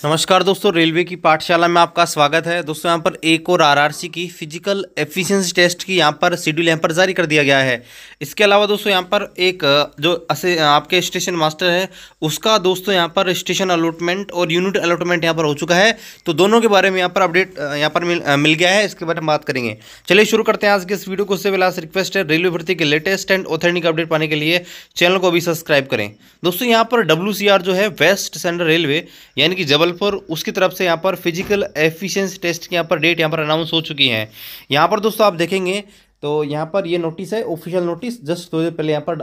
नमस्कार दोस्तों रेलवे की पाठशाला में आपका स्वागत है। दोस्तों यहाँ पर एक और आरआरसी की फ़िज़िकल एफिशिएंसी टेस्ट की यहाँ पर शेड्यूल यहाँ पर जारी कर दिया गया है। इसके अलावा दोस्तों यहाँ पर एक जो असे आपके स्टेशन मास्टर है उसका दोस्तों यहाँ पर स्टेशन अलॉटमेंट और यूनिट अलॉटमेंट यहाँ पर हो चुका है। तो दोनों के बारे में यहाँ पर अपडेट यहाँ पर मिल, मिल गया है। इसके बारे में बात करेंगे। चलिए शुरू करते हैं आज के इस वीडियो को। उससे पहले रिक्वेस्ट है रेलवे भर्ती के लेटेस्ट एंड ऑथेंटिक अपडेट पाने के लिए चैनल को भी सब्सक्राइब करें। दोस्तों यहाँ पर डब्ल्यू जो है वेस्ट सेंट्रल रेलवे यानी कि जबल जबलपुर उसकी तरफ़ से यहाँ पर फ़िज़िकल एफिशिएंस टेस्ट की यहाँ पर डेट यहाँ पर अनाउंस हो चुकी है। यहाँ पर दोस्तों आप देखेंगे तो यहाँ पर ये नोटिस है ऑफिशियल नोटिस जस्ट थोड़ी देर पहले यहाँ पर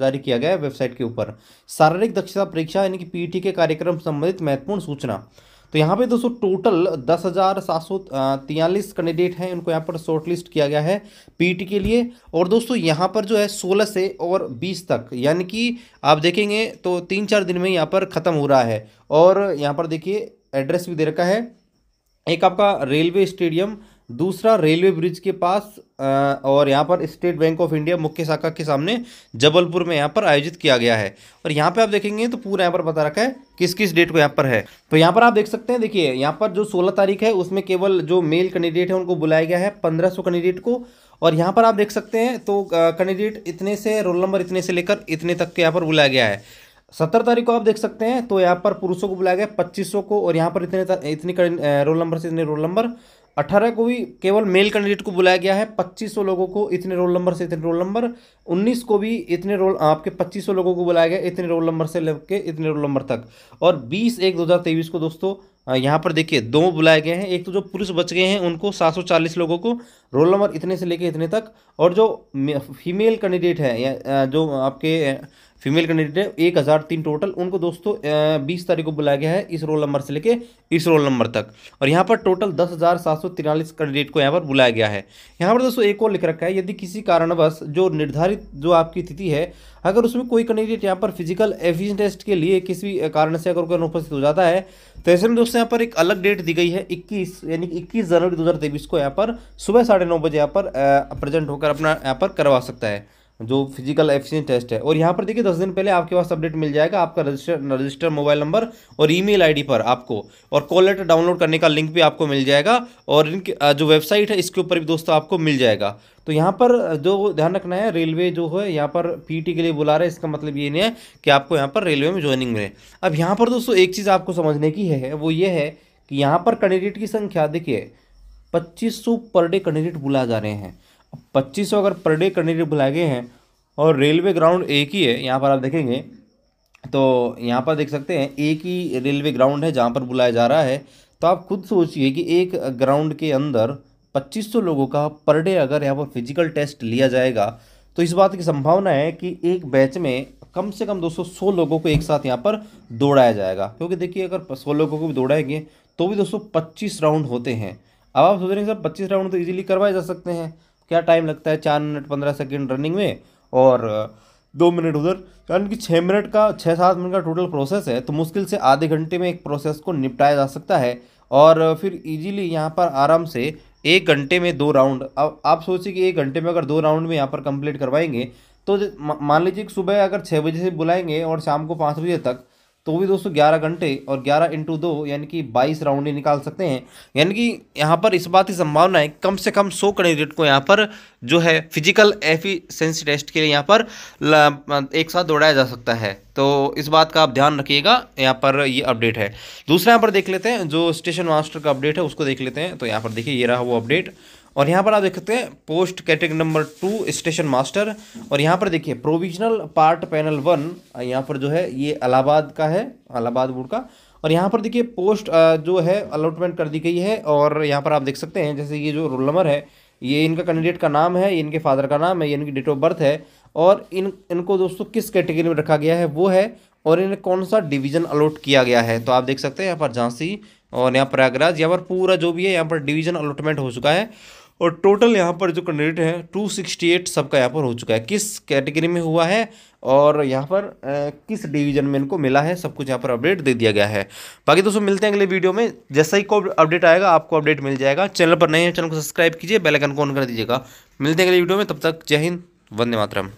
जारी किया गया है वेबसाइट के ऊपर। शारीरिक दक्षता परीक्षा यानी कि पीटी के कार्यक्रम संबंधित महत्वपूर्ण सूचना। तो यहाँ पे दोस्तों टोटल दस हज़ार सात सौ तियालीस कैंडिडेट हैं। उनको यहाँ पर शॉर्ट लिस्ट किया गया है पीटी के लिए। और दोस्तों यहाँ पर जो है सोलह से और बीस तक, यानी कि आप देखेंगे तो तीन चार दिन में यहाँ पर ख़त्म हो रहा है। और यहाँ पर देखिए, एड्रेस भी दे रखा है। एक आपका रेलवे स्टेडियम दूसरा रेलवे ब्रिज के पास और यहाँ पर स्टेट बैंक ऑफ़ इंडिया मुख्य शाखा के सामने जबलपुर में यहाँ पर आयोजित किया गया है और यहाँ पे आप देखेंगे तो पूरा यहाँ पर बता रखा है किस किस डेट को यहाँ पर है तो यहाँ पर आप देख सकते हैं देखिए यहाँ पर जो 16 तारीख है उसमें केवल जो मेल कैंडिडेट है उनको बुलाया गया है 1500 कैंडिडेट को और यहाँ पर आप देख सकते हैं तो कैंडिडेट इतने से रोल नंबर इतने से लेकर इतने तक के यहाँ पर बुलाया गया है सत्तर तारीख को आप देख सकते हैं तो यहाँ पर पुरुषों को बुलाया गया पच्चीस को और यहाँ पर इतने इतनी रोल नंबर से इतने रोल नंबर अठारह को भी केवल मेल कैंडिडेट को बुलाया गया है, पच्चीस सौ लोगों को इतने रोल नंबर से, इतने रोल नंबर। उन्नीस को भी इतने रोल, आपके पच्चीस सौ लोगों को बुलाया गया, इतने रोल नंबर से लेके इतने रोल नंबर तक। और बीस एक दो हज़ार तेईस को दोस्तों यहाँ पर देखिए, दो बुलाए गए हैं। एक तो जो पुरुष बच गए हैं, उनको सात सौ चालीस लोगों को रोल नंबर इतने से लेके इतने तक, और जो फीमेल कैंडिडेट है, या जो आपके फीमेल कैंडिडेट है, एक हज़ार तीन टोटल उनको दोस्तों बीस तारीख को बुलाया गया है इस रोल नंबर से लेके इस रोल नंबर तक। और यहाँ पर टोटल दस हज़ार सात सौ तिरालीस कैंडिडेट को यहाँ पर बुलाया गया है। यहाँ पर दोस्तों एक और लिख रखा है, यदि किसी कारणवश जो निर्धारित, जो आपकी तिथि है, अगर उसमें कोई कैंडिडेट यहाँ पर फ़िज़िकल एफिशिएंट टेस्ट के लिए किसी कारण से अगर कोई अनुपस्थित हो जाता है तो ऐसे में दोस्तों यहाँ पर एक अलग डेट दी गई है, इक्कीस, यानी कि इक्कीस जनवरी दो हज़ार तेईस को यहाँ पर सुबह साढ़े नौ बजे यहाँ पर प्रेजेंट होकर अपना यहाँ पर करवा सकता है, जो फ़िज़िकल एफिशिएंट टेस्ट है। और यहाँ पर देखिए, दस दिन पहले आपके पास अपडेट मिल जाएगा आपका रजिस्टर रजिस्टर मोबाइल नंबर और ईमेल आईडी पर आपको। और कॉल लेटर डाउनलोड करने का लिंक भी आपको मिल जाएगा और इनकी जो वेबसाइट है, इसके ऊपर भी दोस्तों आपको मिल जाएगा। तो यहाँ पर जो ध्यान रखना है रेलवे जो है, यहाँ पर पीटी के लिए बुला रहे हैं, इसका मतलब ये नहीं है कि आपको यहाँ पर रेलवे में ज्वाइनिंग मिले। अब यहाँ पर दोस्तों एक चीज़ आपको समझने की है, वो ये है कि यहाँ पर कैंडिडेट की संख्या देखिए पच्चीस सौ पर डे कैंडिडेट बुला जा रहे हैं। पच्चीस सौ अगर पर डे कैंडिडेट बुलाए गए हैं और रेलवे ग्राउंड एक ही है, यहाँ पर आप देखेंगे तो यहाँ पर देख सकते हैं, एक ही रेलवे ग्राउंड है जहाँ पर बुलाया जा रहा है। तो आप खुद सोचिए कि एक ग्राउंड के अंदर 2500 लोगों का पर डे अगर यहाँ पर फ़िज़िकल टेस्ट लिया जाएगा तो इस बात की संभावना है कि एक बैच में कम से कम दोस्तों सौ लोगों को एक साथ यहाँ पर दौड़ाया जाएगा। क्योंकि देखिए, अगर सौ लोगों को भी दौड़ाएँगे तो भी दोस्तों पच्चीस राउंड होते हैं। अब आप सोच रहे हैं सर, पच्चीस राउंड तो ईजिली करवाए जा सकते हैं। क्या टाइम लगता है चार मिनट पंद्रह सेकेंड रनिंग में? और दो मिनट उधर। यानी कि छः मिनट का छः सात मिनट का टोटल प्रोसेस है तो मुश्किल से आधे घंटे में एक प्रोसेस को निपटाया जा सकता है। और फिर इजीली यहाँ पर आराम से एक घंटे में दो राउंड अब आप सोचिए कि एक घंटे में अगर दो राउंड में यहाँ पर कंप्लीट करवाएँगे तो मान लीजिए कि सुबह अगर छः बजे से बुलाएँगे और शाम को पाँच बजे तक तो वो भी दोस्तों ग्यारह घंटे और ग्यारह इंटू दो यानी कि बाईस राउंड ही निकाल सकते हैं। यानी कि यहाँ पर इस बात की संभावना है, कम से कम सौ कैंडिडेट को यहाँ पर जो है फ़िज़िकल एफिशिएंसी टेस्ट के लिए यहाँ पर एक साथ दौड़ाया जा सकता है। तो इस बात का आप ध्यान रखिएगा, यहाँ पर ये अपडेट है। दूसरा यहाँ पर देख लेते हैं, जो स्टेशन मास्टर का अपडेट है, उसको देख लेते हैं। तो यहाँ पर देखिए, ये रहा वो अपडेट और यहाँ पर आप देख सकते हैं post category number two station master और यहाँ पर देखिए प्रोविजनल पार्ट पैनल वन यहाँ पर जो है, ये अलाहाबाद का है, अलाहाबाद बोर्ड का, और यहाँ पर देखिए पोस्ट जो है अलॉटमेंट कर दी गई है, और यहाँ पर आप देख सकते हैं, जैसे ये जो रोल नंबर है, ये इनका कैंडिडेट का नाम है इनके फादर का नाम है, ये इनकी डेट ऑफ़ बर्थ है, और इन, इनको दोस्तों किस कैटेगरी में रखा गया है, वो है, और इन्हें कौन सा डिवीज़न अलॉट किया गया है तो आप देख सकते हैं, यहाँ पर झांसी, और यहाँ प्रयागराज, यहाँ पर पूरा जो भी है, यहाँ पर डिवीज़न अलॉटमेंट हो चुका है और टोटल यहाँ पर जो कैंडिडेट है टू सिक्सटी एट सबका यहाँ पर हो चुका है। किस कैटेगरी में हुआ है और यहाँ पर आ, किस डिवीज़न में इनको मिला है सब कुछ यहाँ पर अपडेट दे दिया गया है। बाकी दोस्तों मिलते हैं अगले वीडियो में। जैसा ही को अपडेट आएगा आपको अपडेट मिल जाएगा। चैनल पर नए हैं चैनल को सब्सक्राइब कीजिए बेलाइकन को ऑन कर दीजिएगा। मिलते हैं अगले वीडियो में तब तक जय हिंद वंदे मातरम।